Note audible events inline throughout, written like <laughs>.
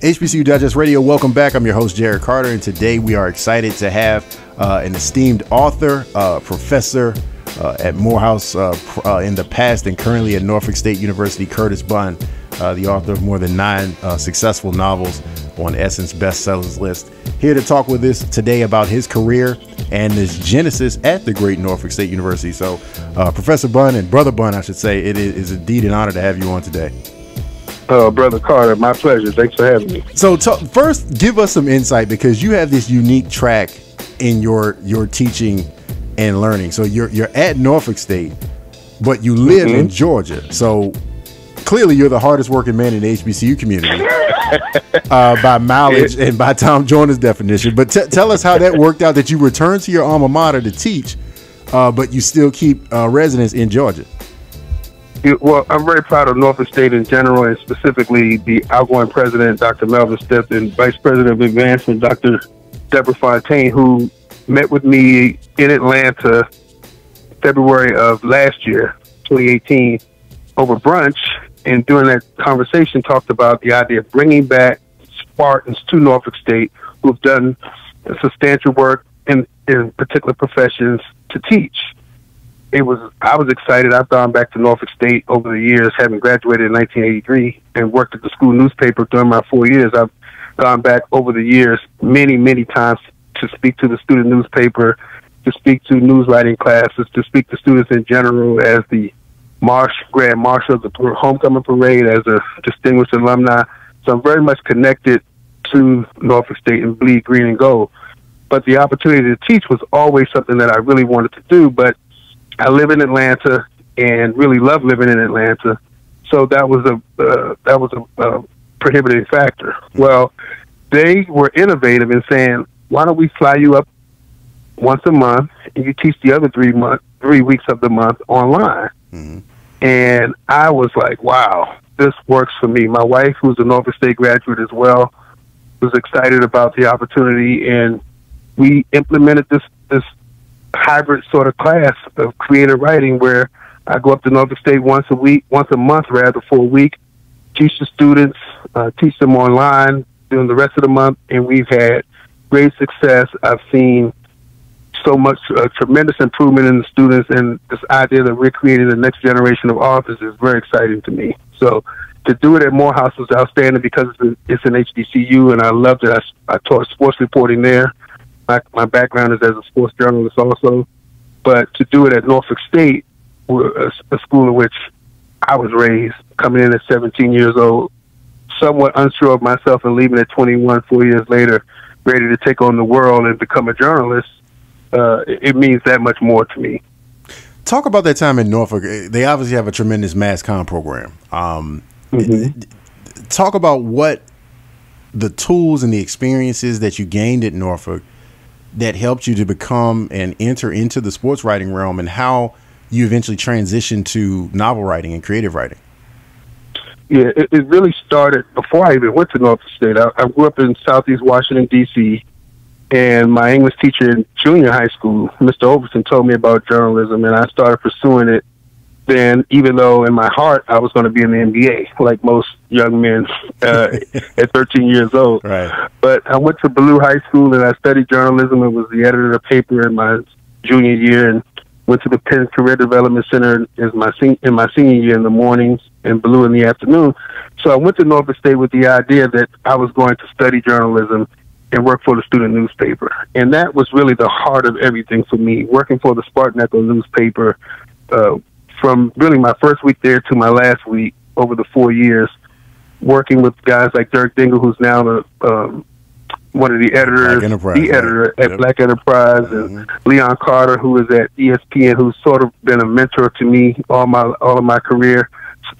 HBCU Digest Radio, welcome back. I'm your host, Jarrett Carter, and today we are excited to have uh, an esteemed author, uh, professor uh, at Morehouse uh, uh, in the past and currently at Norfolk State University, Curtis Bunn, uh, the author of more than nine successful novels on Essence bestsellers list. Here to talk with us today about his career and his genesis at the great Norfolk State University. So, Professor Bunn and Brother Bunn, I should say, it is indeed an honor to have you on today. Uh, Brother Carter, my pleasure. Thanks for having me. So, t- first, give us some insight because you have this unique track in your your teaching and learning. So, you're you're at Norfolk State, but you live mm-hmm. in Georgia. So, clearly, you're the hardest working man in the HBCU community <laughs> uh, by mileage and by Tom Joyner's definition. But t- tell us how that worked out that you returned to your alma mater to teach, uh, but you still keep uh, residence in Georgia well, I'm very proud of Norfolk State in general, and specifically the outgoing president, Dr. Melvin Stith, and Vice President of Advancement, Dr. Deborah Fontaine, who met with me in Atlanta February of last year, 2018, over brunch. And during that conversation, talked about the idea of bringing back Spartans to Norfolk State who've done substantial work in, in particular professions to teach it was I was excited. I've gone back to Norfolk State over the years, having graduated in 1983 and worked at the school newspaper during my four years. I've gone back over the years many, many times to speak to the student newspaper, to speak to news writing classes, to speak to students in general as the Marsh Grand Marshal of the Homecoming Parade, as a distinguished alumni. So I'm very much connected to Norfolk State and bleed green and gold. But the opportunity to teach was always something that I really wanted to do. But I live in Atlanta and really love living in Atlanta. So that was a uh, that was a, a prohibiting factor. Well, they were innovative in saying, "Why don't we fly you up once a month and you teach the other three month three weeks of the month online?" Mm-hmm. And I was like, "Wow, this works for me." My wife, who's a Norfolk State graduate as well, was excited about the opportunity, and we implemented this hybrid sort of class of creative writing where I go up to Norfolk State once a week, once a month rather, for a week, teach the students, uh, teach them online during the rest of the month, and we've had great success. I've seen so much uh, tremendous improvement in the students, and this idea that we're creating the next generation of authors is very exciting to me. So to do it at Morehouse was outstanding because it's an HBCU, and I loved it. I, I taught sports reporting there my, my background is as a sports journalist also, but to do it at Norfolk State, a, a school in which I was raised, coming in at 17 years old, somewhat unsure of myself and leaving at 21, four years later, ready to take on the world and become a journalist, uh, it means that much more to me. Talk about that time in Norfolk. They obviously have a tremendous mass com program. Um, mm-hmm. Talk about what the tools and the experiences that you gained at Norfolk – that helped you to become and enter into the sports writing realm and how you eventually transitioned to novel writing and creative writing? Yeah, it, it really started before I even went to Norfolk State. I, I grew up in Southeast Washington, D.C., and my English teacher in junior high school, Mr. Overton, told me about journalism, and I started pursuing it then even though in my heart I was going to be in the NBA, like most young men uh, <laughs> at 13 years old. Right. But I went to Ballou High School and I studied journalism and was the editor of the paper in my junior year, and went to the Penn Career Development Center in my sen- in my senior year in the mornings and Ballou in the afternoon. So I went to Norfolk State with the idea that I was going to study journalism and work for the student newspaper. And that was really the heart of everything for me. Working for the Spartan Echo newspaper, uh, from really my first week there to my last week over the four years, working with guys like Derek Dingle, who's now the um, one of the editors, the editor right. at yep. Black Enterprise, mm-hmm. and Leon Carter, who is at ESPN, who's sort of been a mentor to me all my all of my career,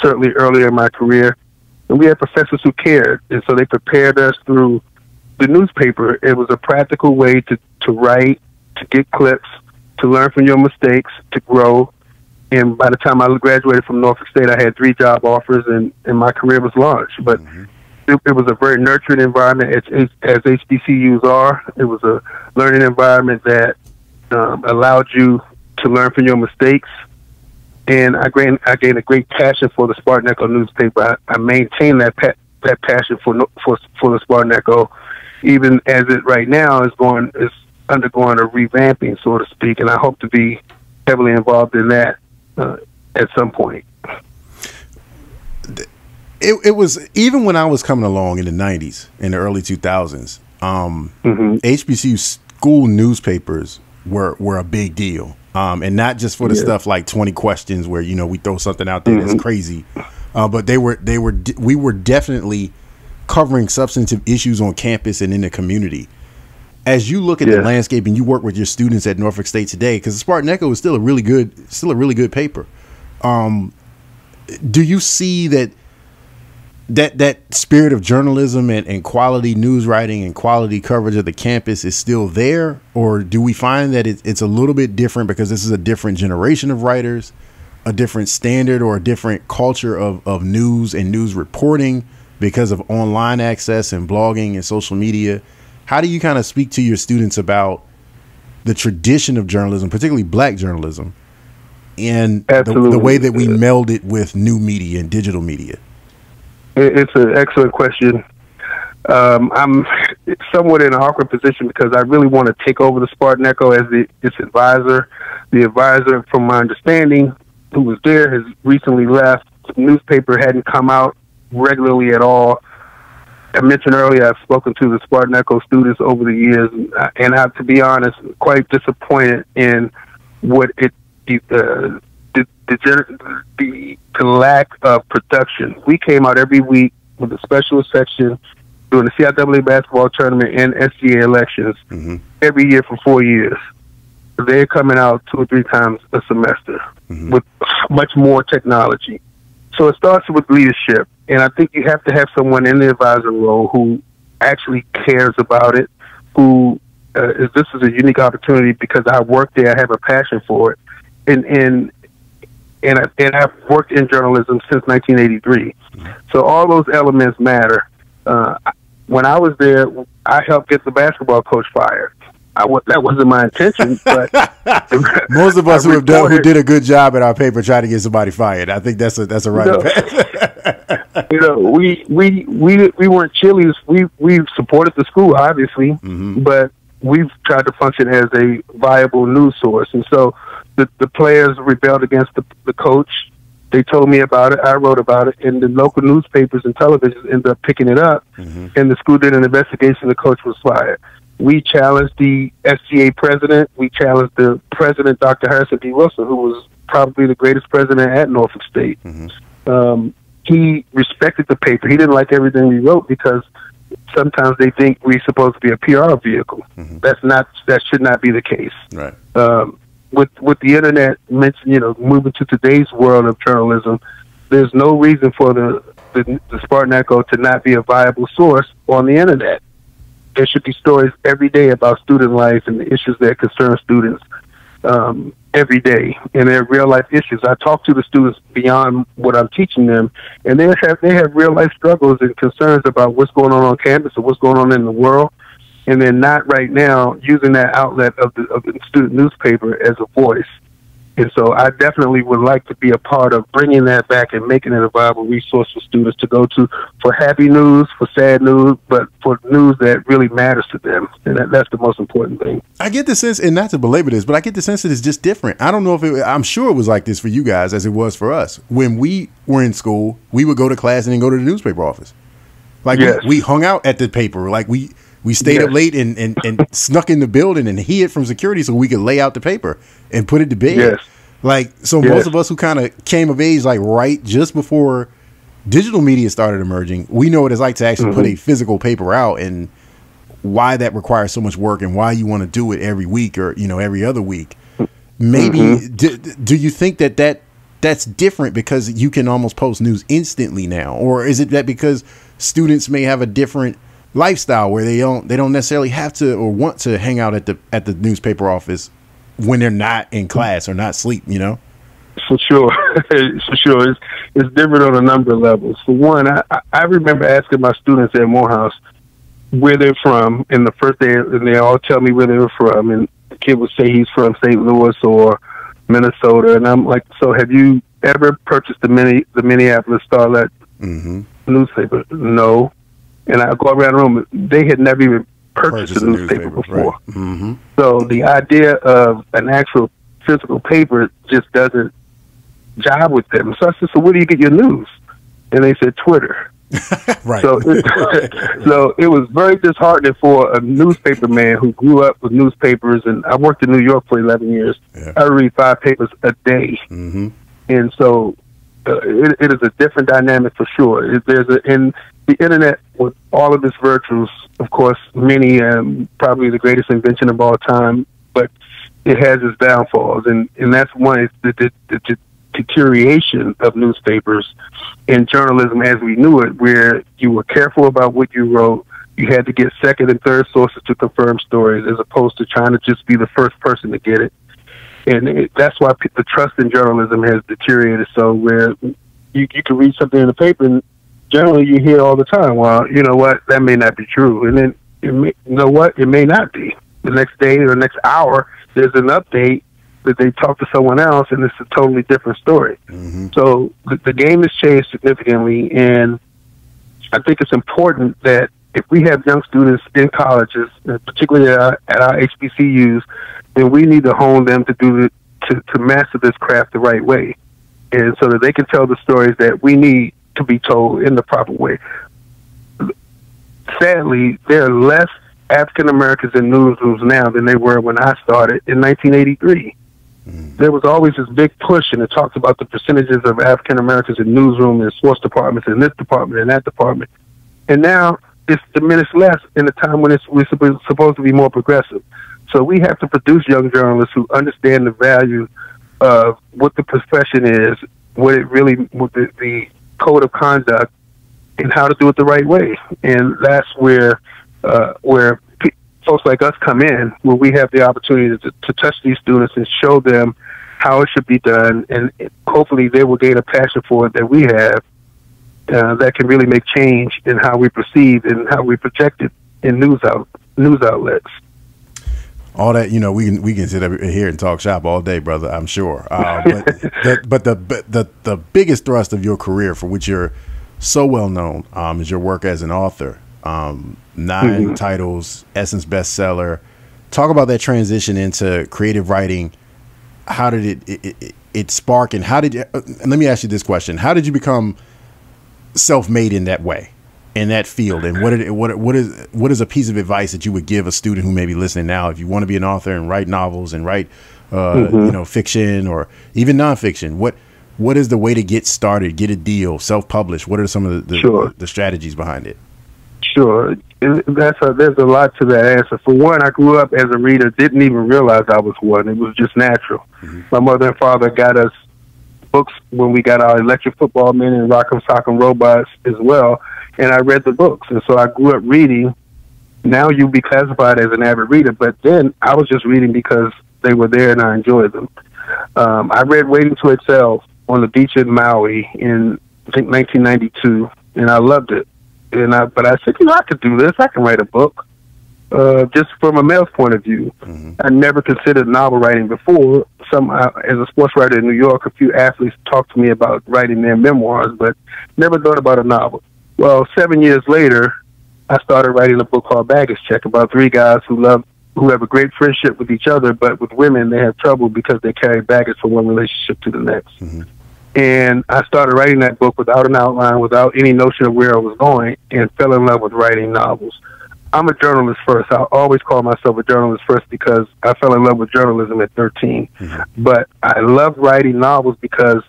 certainly earlier in my career. And we had professors who cared, and so they prepared us through the newspaper. It was a practical way to to write, to get clips, to learn from your mistakes, to grow, and by the time I graduated from Norfolk State, I had three job offers, and, and my career was launched. But mm-hmm. it, it was a very nurturing environment, as, as HBCUs are. It was a learning environment that um, allowed you to learn from your mistakes. And I gained, I gained a great passion for the Spartan Echo newspaper. I, I maintained that pa- that passion for for for the Spartan Echo, even as it right now is going is undergoing a revamping, so to speak, and I hope to be heavily involved in that uh, at some point. It, it was even when I was coming along in the '90s, in the early 2000s. Um, mm-hmm. HBCU school newspapers were were a big deal, um, and not just for the yeah. stuff like 20 questions where you know we throw something out there mm-hmm. that's crazy, uh, but they were they were we were definitely covering substantive issues on campus and in the community. As you look at yeah. the landscape and you work with your students at Norfolk State today, because the Spartan Echo is still a really good, still a really good paper. Um, do you see that that that spirit of journalism and, and quality news writing and quality coverage of the campus is still there, or do we find that it, it's a little bit different because this is a different generation of writers, a different standard or a different culture of, of news and news reporting because of online access and blogging and social media? How do you kind of speak to your students about the tradition of journalism, particularly black journalism, and the, the way that we meld it with new media and digital media? It's an excellent question. Um, I'm somewhat in an awkward position because I really want to take over the Spartan Echo as the, its advisor. The advisor, from my understanding, who was there, has recently left. The newspaper hadn't come out regularly at all. I mentioned earlier I've spoken to the Spartan Echo students over the years, and I have to be honest, quite disappointed in what it uh, the, the, the, the lack of production. We came out every week with a specialist section during the CIAA basketball tournament and SGA elections mm-hmm. every year for four years. They're coming out two or three times a semester mm-hmm. with much more technology. So it starts with leadership, and I think you have to have someone in the advisor role who actually cares about it. Who uh, is this is a unique opportunity because I work there, I have a passion for it, and and and I, and I've worked in journalism since 1983. So all those elements matter. Uh, when I was there, I helped get the basketball coach fired. I was, that wasn't my intention, but <laughs> most of us who have done who did a good job at our paper trying to get somebody fired. I think that's a that's a right. You know, <laughs> <laughs> you know we we we we weren't chilies. We we supported the school obviously, mm-hmm. but we've tried to function as a viable news source, and so the, the players rebelled against the, the coach. They told me about it. I wrote about it, and the local newspapers and television ended up picking it up. Mm-hmm. And the school did an investigation. The coach was fired. We challenged the SGA president. We challenged the president, Dr. Harrison B. Wilson, who was probably the greatest president at Norfolk State. Mm-hmm. Um, he respected the paper. He didn't like everything we wrote because sometimes they think we're supposed to be a PR vehicle. Mm-hmm. That's not. That should not be the case. Right. Um, with with the internet, mention you know, moving to today's world of journalism, there's no reason for the, the the Spartan Echo to not be a viable source on the internet. There should be stories every day about student life and the issues that concern students um, every day, and their real life issues. I talk to the students beyond what I'm teaching them, and they have they have real life struggles and concerns about what's going on on campus and what's going on in the world and they're not right now using that outlet of the, of the student newspaper as a voice. And so I definitely would like to be a part of bringing that back and making it a viable resource for students to go to for happy news, for sad news, but for news that really matters to them. And that, that's the most important thing. I get the sense, and not to belabor this, but I get the sense that it's just different. I don't know if it, I'm sure it was like this for you guys as it was for us. When we were in school, we would go to class and then go to the newspaper office. Like yes. we, we hung out at the paper. Like we, we stayed yes. up late and, and, and snuck in the building and hid from security so we could lay out the paper and put it to bed. Yes. Like so, yes. most of us who kind of came of age like right just before digital media started emerging, we know what it's like to actually mm-hmm. put a physical paper out and why that requires so much work and why you want to do it every week or you know every other week. Maybe mm-hmm. do, do you think that that that's different because you can almost post news instantly now, or is it that because students may have a different lifestyle where they don't they don't necessarily have to or want to hang out at the at the newspaper office when they're not in class or not sleep, you know? For sure, <laughs> for sure, it's it's different on a number of levels. For one, I I remember asking my students at Morehouse where they're from, and the first day, and they all tell me where they were from, and the kid would say he's from St. Louis or Minnesota, and I'm like, so have you ever purchased the mini the Minneapolis Starlet? Mm-hmm newspaper? No. And I go around the room. They had never even purchased Purchase a newspaper, before. Right. hmm So the idea of an actual physical paper just doesn't jive with them. So I said, "So where do you get your news?" And they said, "Twitter." <laughs> Right. So, <laughs> so it was very disheartening for a newspaper man who grew up with newspapers. And I worked in New York for 11 years. Yeah. I read five papers a day, hmm and so uh, it, it is a different dynamic for sure. It, there's a in the internet with all of its virtues. Of course, many um, probably the greatest invention of all time, but it has its downfalls, and and that's one is the, the, the, the deterioration of newspapers and journalism as we knew it, where you were careful about what you wrote. You had to get second and third sources to confirm stories, as opposed to trying to just be the first person to get it. And it, that's why the trust in journalism has deteriorated. So where you you can read something in the paper, and generally you hear all the time, "Well, you know what? That may not be true," and then it may, you know what? It may not be. The next day or the next hour, there's an update that they talk to someone else, and it's a totally different story. hmm So the, the game has changed significantly, and I think it's important that if we have young students in colleges, uh, particularly at our, at our HBCUs, then we need to hone them to do the, to to master this craft the right way, and so that they can tell the stories that we need to be told in the proper way. Sadly, there are less African Americans in newsrooms now than they were when I started in 1983 mm. there was always this big push, and it talks about the percentages of African Americans in newsroom and sports departments in this department and that department. And now it's diminished less in a time when it's we're supposed supposed to be more progressive. So we have to produce young journalists who understand the value of what the profession is, what it really, what the, the code of conduct, and how to do it the right way. And that's where uh, where folks like us come in, where we have the opportunity to, to touch these students and show them how it should be done, and hopefully they will gain a passion for it that we have. Uh, that can really make change in how we perceive and how we project it in news out news outlets. All that you know we can we can sit up here and talk shop all day brother i'm sure. Uh, but <laughs> the, but the the the biggest thrust of your career for which you're so well known um, is your work as an author. Um, 9 titles essence bestseller. Talk about that transition into creative writing. How did it it, it, it spark and how did you uh, and let me ask you this question. How did you become self-made in that way in that field and what it, what what is what is a piece of advice that you would give a student who may be listening now if you want to be an author and write novels and write uh, you know fiction or even nonfiction what what is the way to get started get a deal self-publish what are some of the the, Sure. the strategies behind it Sure, that's a, there's a lot to that answer. For one, I grew up as a reader, didn't even realize I was one. It was just natural. My mother and father got us books when we got our electric football men and Rock'em Sock'em Robots as well, and I read the books, and so I grew up reading. Now you'd be classified as an avid reader, but then I was just reading because they were there and I enjoyed them. Um, I read Waiting to Exhale on the beach in Maui in I think 1992, and I loved it. And I, but I said, you know, I could do this. I can write a book. Uh, just from a male's point of view, I never considered novel writing before. Some, uh, as a sports writer in New York, a few athletes talked to me about writing their memoirs, but never thought about a novel. Well, seven years later, I started writing a book called Baggage Check about three guys who love who have a great friendship with each other, but with women they have trouble because they carry baggage from one relationship to the next. Mm-hmm. And I started writing that book without an outline, without any notion of where I was going, and fell in love with writing novels. I'm a journalist first. I always call myself a journalist first because I fell in love with journalism at 13. Mm-hmm. But I love writing novels because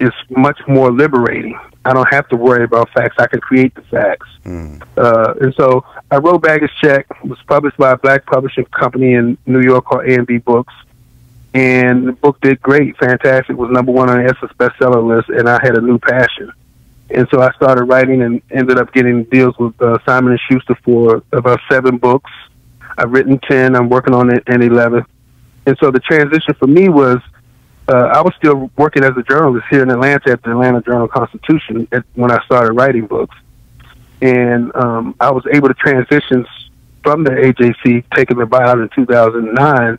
it's much more liberating. I don't have to worry about facts. I can create the facts. Uh, and so I wrote Baggage Check. It was published by a black publishing company in New York called A&B Books. And the book did great, fantastic. It was number one on the Essence bestseller list, and I had a new passion. And so I started writing and ended up getting deals with uh, Simon and Schuster for about seven books. I've written ten. I'm working on it an eleven. And so the transition for me was uh, I was still working as a journalist here in Atlanta at the Atlanta Journal Constitution at, when I started writing books, and um, I was able to transition from the AJC, taking the buyout in 2009,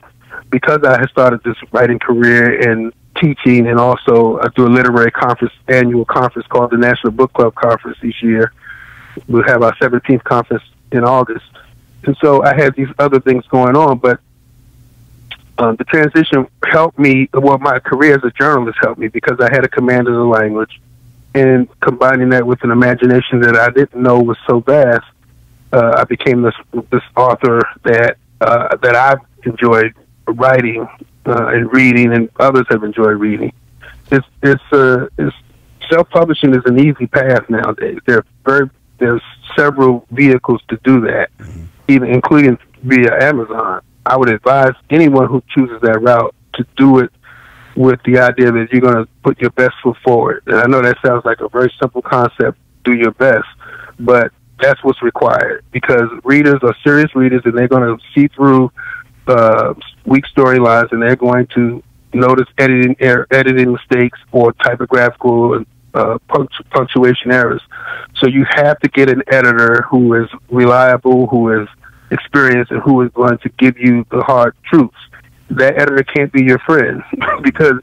because I had started this writing career and teaching, and also I do a literary conference, annual conference called the National Book Club Conference each year. We'll have our 17th conference in August. And so I had these other things going on, but um, the transition helped me. Well, my career as a journalist helped me because I had a command of the language, and combining that with an imagination that I didn't know was so vast, uh, I became this this author that uh, that I've enjoyed writing uh, and reading, and others have enjoyed reading. It's it's uh, it's self publishing is an easy path nowadays. There are very there's several vehicles to do that, mm-hmm. even including via Amazon. I would advise anyone who chooses that route to do it with the idea that you're going to put your best foot forward. And I know that sounds like a very simple concept, do your best, but that's what's required because readers are serious readers and they're going to see through uh, weak storylines and they're going to notice editing error, editing mistakes or typographical and uh, punctuation errors. So you have to get an editor who is reliable, who is experienced, and who is going to give you the hard truths. That editor can't be your friend <laughs> because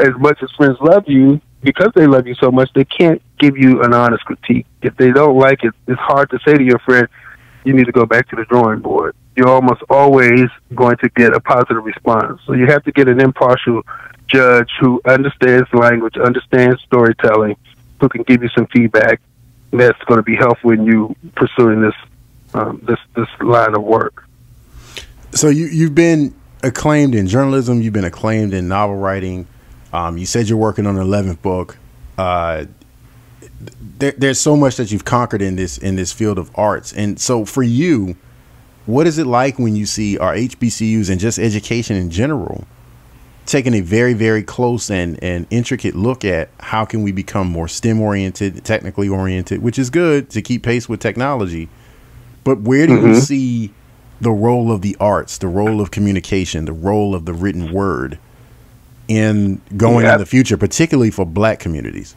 as much as friends love you, because they love you so much, they can't give you an honest critique. If they don't like it, it's hard to say to your friend, you need to go back to the drawing board. You're almost always going to get a positive response. So you have to get an impartial judge who understands language, understands storytelling, who can give you some feedback that's going to be helpful in you pursuing this um, this this line of work. So you you've been acclaimed in journalism. You've been acclaimed in novel writing. Um, you said you're working on an eleventh book. Uh, there, there's so much that you've conquered in this in this field of arts, and so for you, what is it like when you see our HBCUs and just education in general taking a very very close and and intricate look at how can we become more STEM oriented, technically oriented, which is good to keep pace with technology. But where do mm-hmm. you see the role of the arts, the role of communication, the role of the written word in going yeah. in the future, particularly for black communities?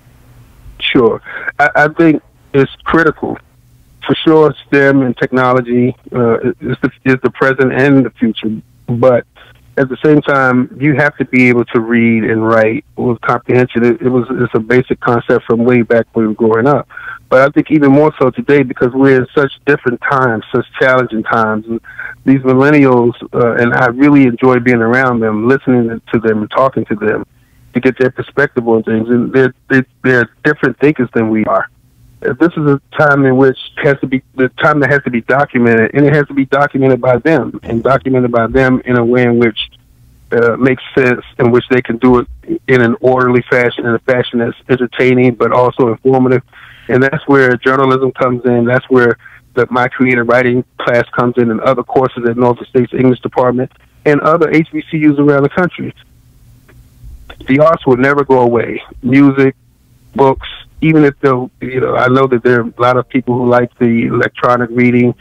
Sure. I, I think it's critical. For sure, STEM and technology uh, is, the, is the present and the future. But at the same time, you have to be able to read and write with comprehension. It, it was it's a basic concept from way back when we were growing up. But I think even more so today because we're in such different times, such challenging times. And these millennials, uh, and I really enjoy being around them, listening to them, and talking to them to get their perspective on things. And they're they're, they're different thinkers than we are. This is a time in which has to be the time that has to be documented, and it has to be documented by them, and documented by them in a way in which uh, makes sense, in which they can do it in an orderly fashion, in a fashion that's entertaining but also informative. And that's where journalism comes in. That's where the My Creative Writing class comes in, and other courses at Norfolk State's English Department, and other HBCUs around the country. The arts will never go away. Music, books, even if they'll, you know, I know that there are a lot of people who like the electronic reading.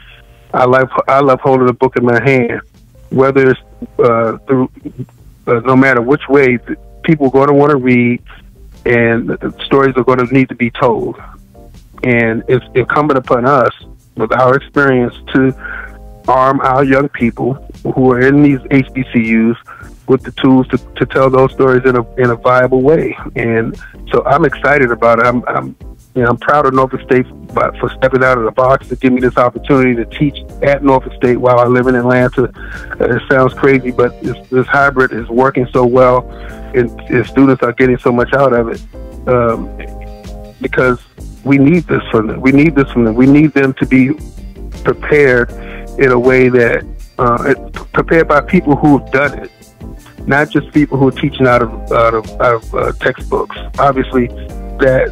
I like, I love holding a book in my hand, whether it's uh, through, uh, no matter which way, people are going to want to read, and stories are going to need to be told. And it's incumbent upon us, with our experience, to arm our young people who are in these HBCUs with the tools to, to tell those stories in a in a viable way. And so I'm excited about it. I'm, I'm you know, I'm proud of Norfolk State for stepping out of the box to give me this opportunity to teach at Norfolk State while I live in Atlanta. Uh, it sounds crazy, but this, this hybrid is working so well, and, and, students are getting so much out of it um, because we need this from them. We need this from them. We need them to be prepared in a way that uh, prepared by people who've done it not just people who are teaching out of out of, out of uh, textbooks. Obviously, that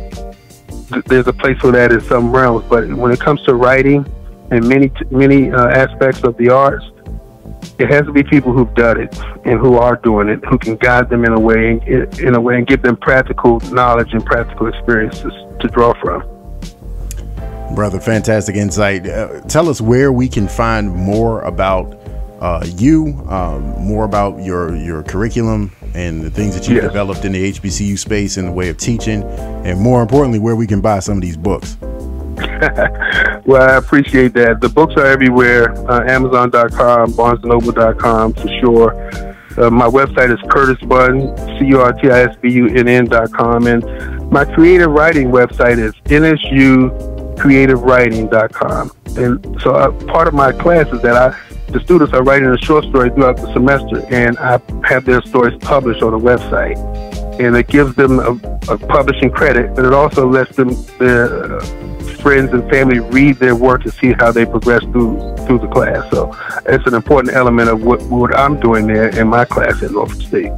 th- there's a place for that in some realms, but when it comes to writing and many many uh, aspects of the arts, it has to be people who've done it and who are doing it, who can guide them in a way in a way and give them practical knowledge and practical experiences to draw from. Brother, fantastic insight. Uh, tell us where we can find more about uh, you, um, more about your your curriculum and the things that you've yes. developed in the HBCU space in the way of teaching, and more importantly, where we can buy some of these books. <laughs> well, I appreciate that. The books are everywhere: uh, Amazon.com, BarnesandNoble.com for sure. Uh, my website is Curtis Bunn, C U R T I S B U N N dot com, and my creative writing website is NSUCreativeWriting.com. And so uh, part of my class is that I the students are writing a short story throughout the semester, and I have their stories published on the website. And it gives them a, a publishing credit, but it also lets them uh, friends and family read their work to see how they progress through through the class. So it's an important element of what, what I'm doing there in my class at Norfolk State.